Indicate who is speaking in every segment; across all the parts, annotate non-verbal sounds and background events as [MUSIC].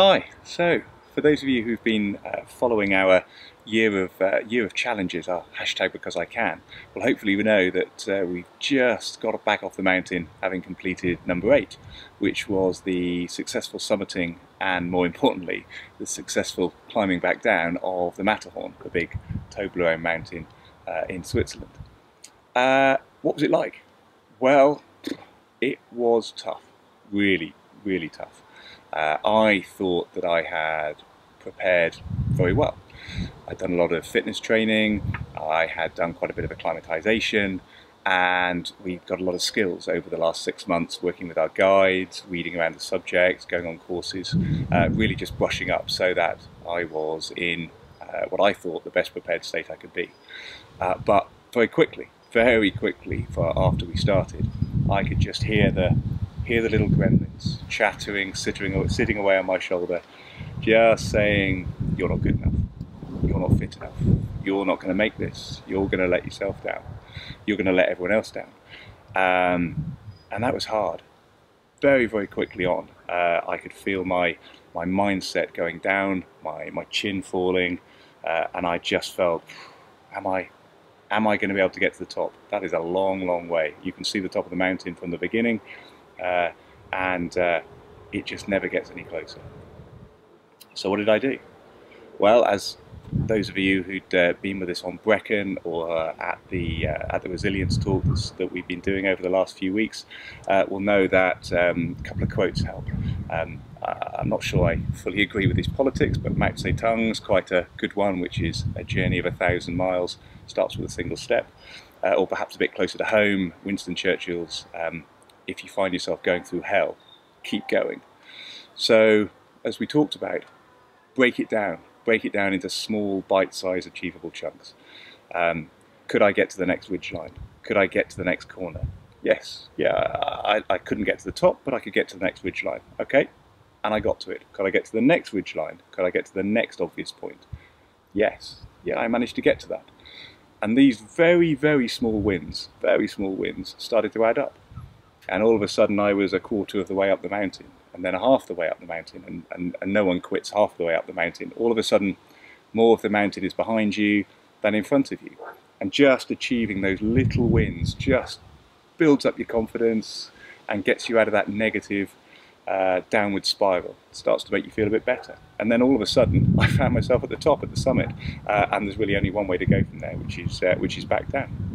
Speaker 1: Hi. So, for those of you who've been uh, following our year of uh, year of challenges, our hashtag because I can, well, hopefully you know that uh, we've just got back off the mountain, having completed number eight, which was the successful summiting and, more importantly, the successful climbing back down of the Matterhorn, the big Toblerone mountain uh, in Switzerland. Uh, what was it like? Well, it was tough, really, really tough. Uh, I thought that I had prepared very well. I'd done a lot of fitness training, I had done quite a bit of acclimatization, and we've got a lot of skills over the last six months working with our guides, reading around the subjects, going on courses, uh, really just brushing up so that I was in uh, what I thought the best prepared state I could be. Uh, but very quickly, very quickly, for after we started, I could just hear the hear the little gremlins chattering, sitting, sitting away on my shoulder, just saying, You're not good enough. You're not fit enough. You're not going to make this. You're going to let yourself down. You're going to let everyone else down. Um, and that was hard. Very, very quickly on, uh, I could feel my, my mindset going down, my, my chin falling, uh, and I just felt, Am I am I going to be able to get to the top? That is a long, long way. You can see the top of the mountain from the beginning, uh, and uh, it just never gets any closer. So what did I do? Well, as those of you who'd uh, been with us on Brecon or uh, at the uh, at the resilience talks that we've been doing over the last few weeks uh, will know that um, a couple of quotes help. Um, I'm not sure I fully agree with his politics, but Mao Zedong's quite a good one, which is a journey of a thousand miles starts with a single step. Uh, or perhaps a bit closer to home, Winston Churchill's um, if you find yourself going through hell, keep going. So, as we talked about, break it down. Break it down into small, bite-sized, achievable chunks. Um, could I get to the next ridge line? Could I get to the next corner? Yes. Yeah, I, I couldn't get to the top, but I could get to the next ridge line. Okay, and I got to it. Could I get to the next ridge line? Could I get to the next obvious point? Yes. Yeah, I managed to get to that. And these very, very small wins, very small wins, started to add up. And all of a sudden, I was a quarter of the way up the mountain, and then a half the way up the mountain, and, and, and no one quits half the way up the mountain. All of a sudden, more of the mountain is behind you than in front of you. And just achieving those little wins just builds up your confidence and gets you out of that negative uh, downward spiral. It starts to make you feel a bit better. And then all of a sudden, [LAUGHS] I found myself at the top, at the summit, uh, and there's really only one way to go from there, which is uh, which is back down.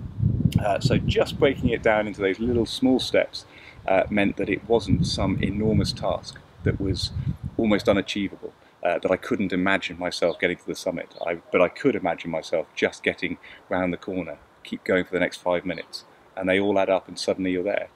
Speaker 1: Uh, so just breaking it down into those little small steps uh, meant that it wasn't some enormous task that was almost unachievable. Uh, that I couldn't imagine myself getting to the summit, I, but I could imagine myself just getting round the corner, keep going for the next five minutes, and they all add up, and suddenly you're there.